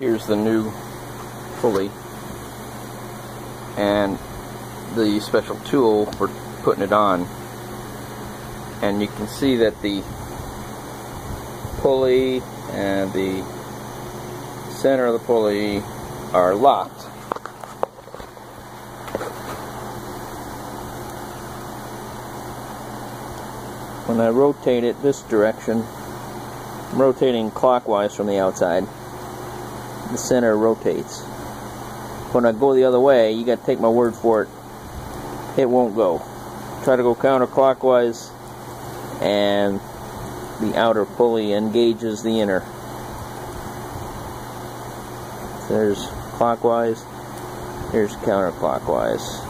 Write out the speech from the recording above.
Here's the new pulley. And the special tool for putting it on. And you can see that the pulley and the center of the pulley are locked. When I rotate it this direction I'm rotating clockwise from the outside the center rotates. When I go the other way, you got to take my word for it, it won't go. Try to go counterclockwise, and the outer pulley engages the inner. There's clockwise, here's counterclockwise.